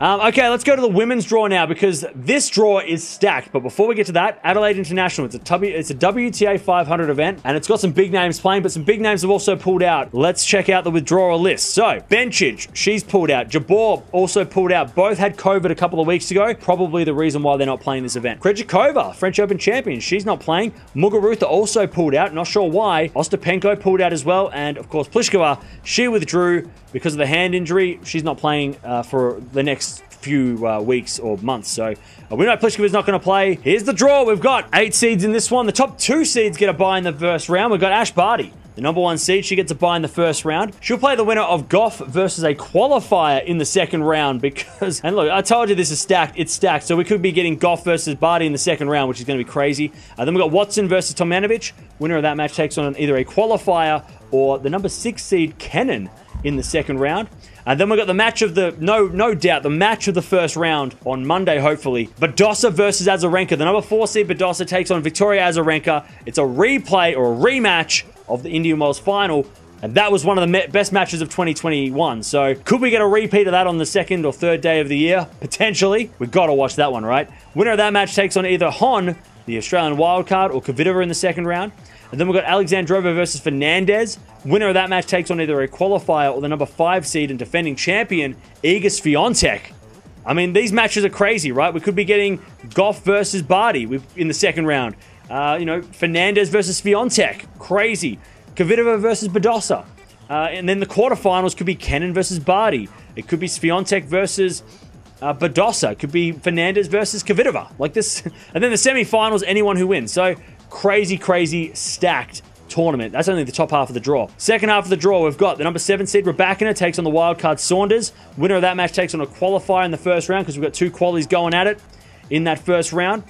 Um, okay, let's go to the women's draw now because this draw is stacked. But before we get to that, Adelaide International, it's a, w, it's a WTA 500 event and it's got some big names playing, but some big names have also pulled out. Let's check out the withdrawal list. So, Bencic, she's pulled out. Jabeur also pulled out. Both had COVID a couple of weeks ago. Probably the reason why they're not playing this event. Krejcikova, French Open champion, she's not playing. Muguruza also pulled out. Not sure why. Ostapenko pulled out as well. And of course, Pliskova, she withdrew because of the hand injury. She's not playing uh, for the next few uh, weeks or months. So we know Pliskova is not going to play. Here's the draw. We've got eight seeds in this one. The top two seeds get a bye in the first round. We've got Ash Barty. The number one seed, she gets a bye in the first round. She'll play the winner of Gauff versus a qualifier in the second round because, and look, I told you this is stacked. It's stacked. So we could be getting Gauff versus Barty in the second round, which is going to be crazy. Uh, then we've got Watson versus Tomljanovic. Winner of that match takes on either a qualifier or the number six seed, Kenin, in the second round. And then we got the match of the, no no doubt, the match of the first round on Monday, hopefully. Badosa versus Azarenka. The number four seed Badosa takes on Victoria Azarenka. It's a replay or a rematch of the Indian Wells final. And that was one of the best matches of 2021. So, could we get a repeat of that on the second or third day of the year? Potentially. We've got to watch that one, right? Winner of that match takes on either Hon, the Australian wildcard, or Kvitova in the second round. And then we've got Alexandrova versus Fernandez. Winner of that match takes on either a qualifier or the number five seed and defending champion, Iga Swiatek. I mean, these matches are crazy, right? We could be getting Gauff versus Barty in the second round. Uh, you know, Fernandez versus Swiatek. Crazy. Kvitova versus Badosa. Uh, and then the quarterfinals could be Kenin versus Barty. It could be Swiatek versus uh, Badosa. Could be Fernandez versus Kvitova. Like this. And then the semi-finals, anyone who wins. So crazy, crazy stacked tournament. That's only the top half of the draw. Second half of the draw, we've got the number seven seed Rybakina takes on the wildcard Saunders. Winner of that match takes on a qualifier in the first round because we've got two qualies going at it in that first round.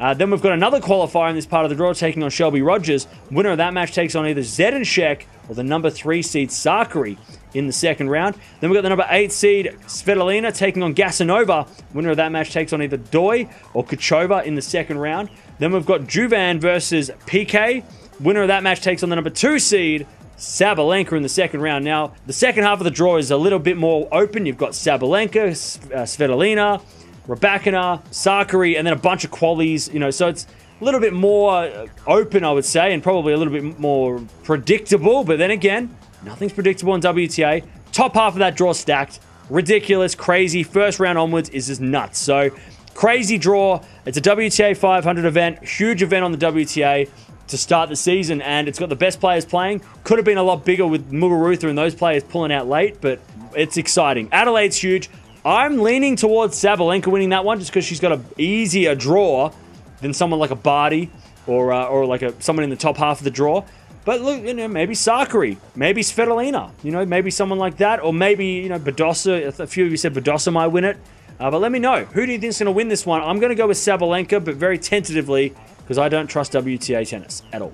Uh, then we've got another qualifier in this part of the draw taking on Shelby Rogers. Winner of that match takes on either Zidansek or the number three seed Sakkari in the second round. Then we've got the number eight seed Svitolina taking on Gasanova. Winner of that match takes on either Doi or Kachova in the second round. Then we've got Juvan versus PK. Winner of that match takes on the number two seed, Sabalenka in the second round. Now, the second half of the draw is a little bit more open. You've got Sabalenka, uh, Svitolina, Rybakina, Sakkari, and then a bunch of qualies. You know, so it's a little bit more uh, open, I would say, and probably a little bit more predictable. But then again, nothing's predictable in WTA. Top half of that draw stacked. Ridiculous, crazy. First round onwards is just nuts. So Crazy draw. It's a WTA 500 event, huge event on the WTA to start the season, and it's got the best players playing. Could have been a lot bigger with Muguruza and those players pulling out late, but it's exciting. Adelaide's huge. I'm leaning towards Sabalenka winning that one just because she's got an easier draw than someone like a Barty or uh, or like a someone in the top half of the draw. But look, you know, maybe Sakkari, maybe Svitolina, you know, maybe someone like that, or maybe you know Badosa. A few of you said Badosa might win it. Uh, but let me know. Who do you think is going to win this one? I'm going to go with Sabalenka, but very tentatively because I don't trust WTA tennis at all.